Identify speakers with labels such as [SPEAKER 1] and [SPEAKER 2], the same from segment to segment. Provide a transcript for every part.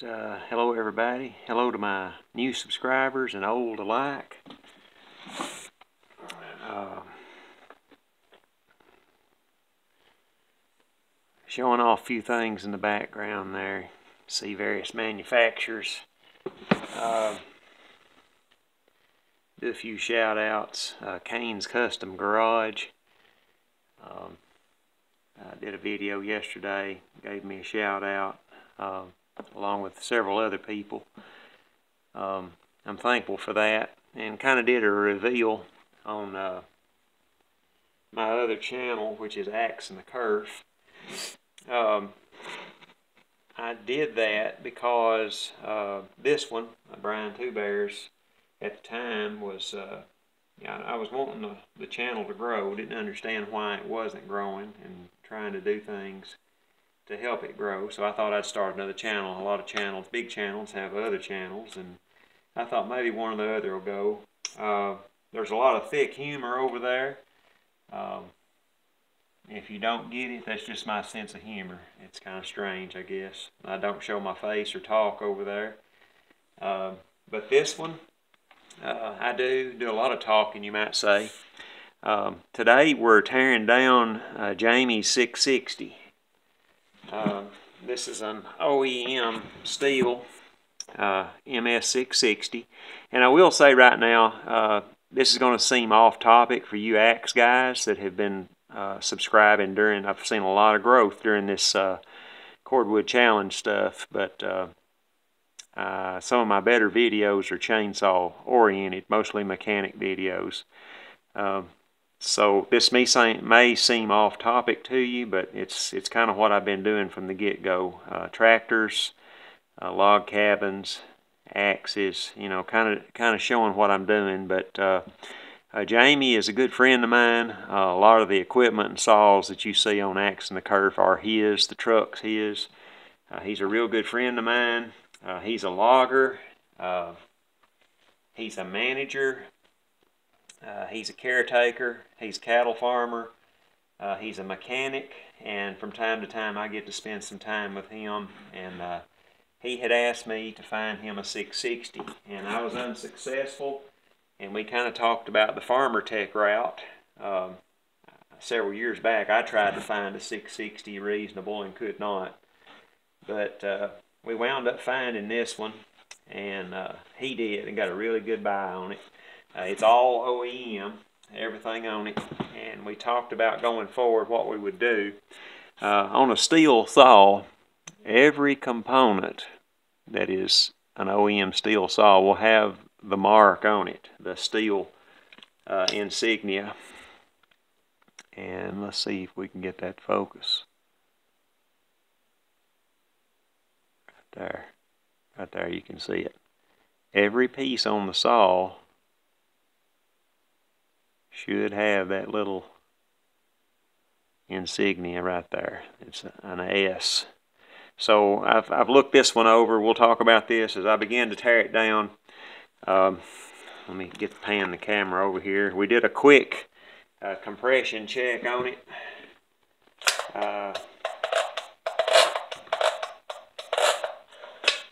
[SPEAKER 1] uh, hello everybody. Hello to my new subscribers and old alike. Uh, showing off a few things in the background there. See various manufacturers. Uh, do a few shout outs. Uh, Kain's Kustom Garage. Um, I did a video yesterday, gave me a shout out. Um, along with several other people. Um, I'm thankful for that and kind of did a reveal on uh, my other channel, which is Axe in the Kerf. Um, I did that because uh, this one, uh, Brian Two Bears, at the time was, uh, I was wanting the, the channel to grow, didn't understand why it wasn't growing and trying to do things to help it grow. So I thought I'd start another channel. A lot of channels, big channels, have other channels, and I thought maybe one or the other will go. Uh, there's a lot of thick humor over there. Um, if you don't get it, that's just my sense of humor. It's kind of strange, I guess. I don't show my face or talk over there. Uh, but this one, uh, I do do a lot of talking, you might say. Um, today we're tearing down uh, Jamie's 660. Uh, this is an OEM Stihl uh, MS660. And I will say right now, uh, this is going to seem off topic for you Axe guys that have been uh, subscribing during, I've seen a lot of growth during this uh, Cordwood Challenge stuff, but uh, some of my better videos are chainsaw oriented, mostly mechanic videos. Um, so this may seem, may seem off topic to you, but it's it's kind of what I've been doing from the get-go. Uh, tractors, uh, log cabins, axes, you know, kind of kind of showing what I'm doing. But uh, uh Jamie is a good friend of mine. Uh, a lot of the equipment and saws that you see on Axe in the Kerf are his. The truck's his. Uh, he's a real good friend of mine. he's a logger. he's a manager uh, he's a caretaker, he's a cattle farmer, uh, he's a mechanic, and from time to time I get to spend some time with him. And uh, he had asked me to find him a 660, and I was unsuccessful. And we kind of talked about the Farmertec route. Um, several years back, I tried to find a 660 reasonable and could not. But uh, we wound up finding this one, and uh, he did, and got a really good buy on it. Uh, it's all OEM, everything on it. And we talked about going forward what we would do. Uh, on a Stihl saw, every component that is an OEM Stihl saw will have the mark on it, the Stihl uh, insignia. And let's see if we can get that focus. Right there. Right there you can see it. Every piece on the saw should have that little insignia right there. It's an S. So I've, I've looked this one over. We'll talk about this as I begin to tear it down. Um, let me get the pan the camera over here. We did a quick uh, compression check on it. Uh,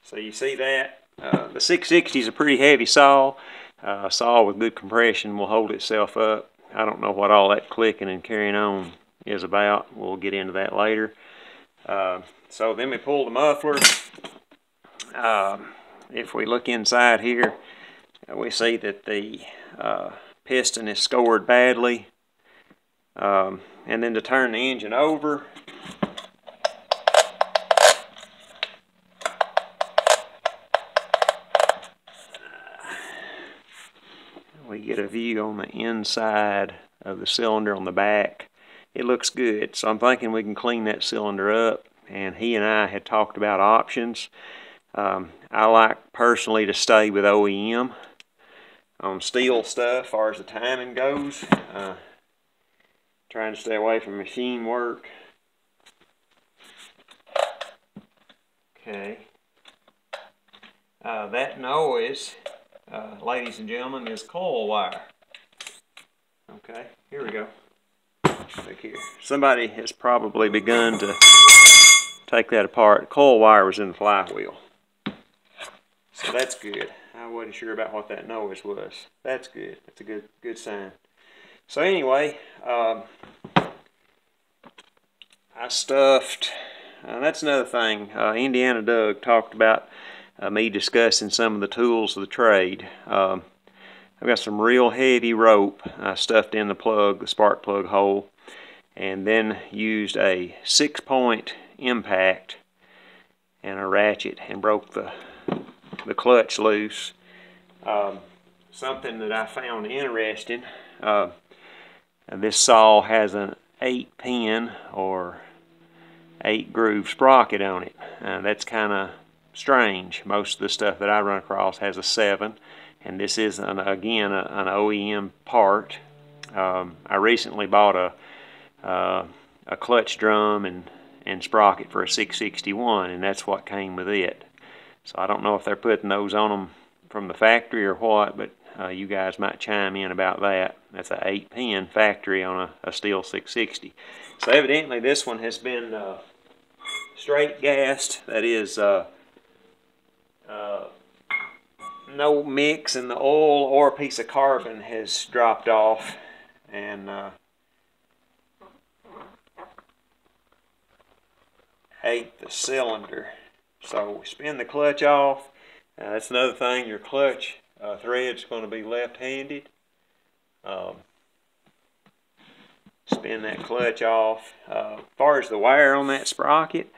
[SPEAKER 1] so you see that? Uh, the 660 is a pretty heavy saw. Uh, saw with good compression will hold itself up. I don't know what all that clicking and carrying on is about. We'll get into that later. Uh, so then we pull the muffler. Uh, if we look inside here, we see that the uh, piston is scored badly. Um, and then to turn the engine over, get a view on the inside of the cylinder on the back. It looks good, so I'm thinking we can clean that cylinder up. And he and I had talked about options. Um, I like personally to stay with OEM on Stihl stuff as far as the timing goes. Uh, trying to stay away from machine work. Okay. Uh, that noise uh, ladies and gentlemen, is coil wire. Okay, here we go. Look here. Somebody has probably begun to take that apart. Coil wire was in the flywheel. So that's good. I wasn't sure about what that noise was. That's good. That's a good good sign. So anyway, um, I stuffed, uh, that's another thing. Uh, Indiana Doug talked about uh, me discussing some of the tools of the trade. Um, I've got some real heavy rope I stuffed in the plug, the spark plug hole, and then used a six point impact and a ratchet and broke the, the clutch loose. Um, something that I found interesting, uh, this saw has an 8 pin or 8 groove sprocket on it. Uh, that's kind of strange. Most of the stuff that I run across has a 7 and this is an, again a, an OEM part. Um, I recently bought a uh, a clutch drum and and sprocket for a 661 and that's what came with it. So I don't know if they're putting those on them from the factory or what, but uh, you guys might chime in about that. That's a 8 pin factory on a, a Stihl 660. So evidently this one has been uh, straight gassed. That is uh, no mix in the oil or a piece of carbon has dropped off and uh, ate the cylinder. So we spin the clutch off. Uh, that's another thing, your clutch uh, thread's going to be left-handed. Um, spin that clutch off. Uh, as far as the wire on that sprocket,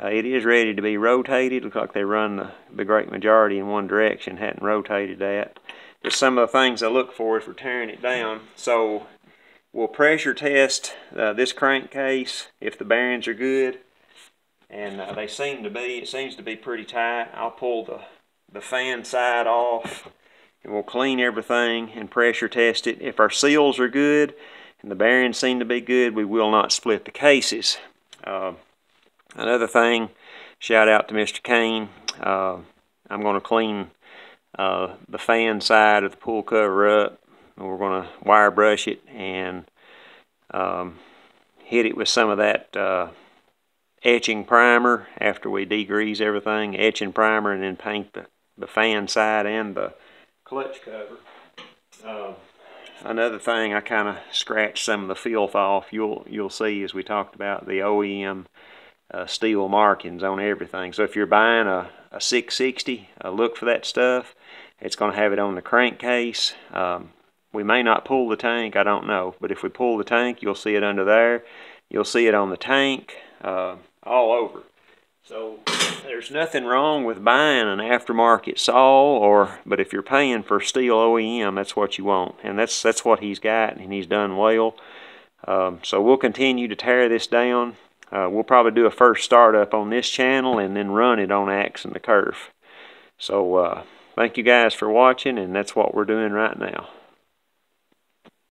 [SPEAKER 1] uh, it is ready to be rotated. Looks like they run the, the great majority in one direction. Hadn't rotated that. Just some of the things I look for if we're tearing it down. So we'll pressure test uh, this crankcase if the bearings are good. And uh, they seem to be. It seems to be pretty tight. I'll pull the, the fan side off and we'll clean everything and pressure test it. If our seals are good and the bearings seem to be good, we will not split the cases. Another thing, shout out to Mr. Kain. Uh, I'm going to clean uh, the fan side of the pool cover up. We're going to wire brush it and um, hit it with some of that uh, etching primer after we degrease everything, etching primer, and then paint the, the fan side and the clutch cover. Uh, another thing, I kind of scratched some of the filth off. You'll you'll see as we talked about the OEM uh, Stihl markings on everything. So if you're buying a, a 660, uh, look for that stuff. It's going to have it on the crankcase. Um, we may not pull the tank, I don't know. But if we pull the tank, you'll see it under there. You'll see it on the tank, uh, all over. So there's nothing wrong with buying an aftermarket saw, or but if you're paying for Stihl OEM, that's what you want, and that's that's what he's got, and he's done well. Um, so we'll continue to tear this down. Uh, we'll probably do a first startup on this channel and then run it on Axe in the Kerf. So uh, thank you guys for watching, and that's what we're doing right now.